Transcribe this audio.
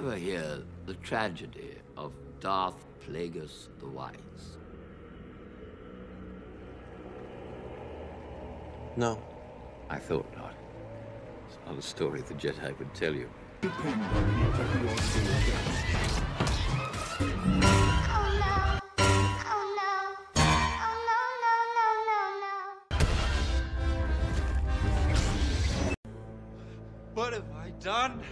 ever hear the tragedy of Darth Plagueis the Wise? No. I thought not. It's not a story the Jedi would tell you. What have I done?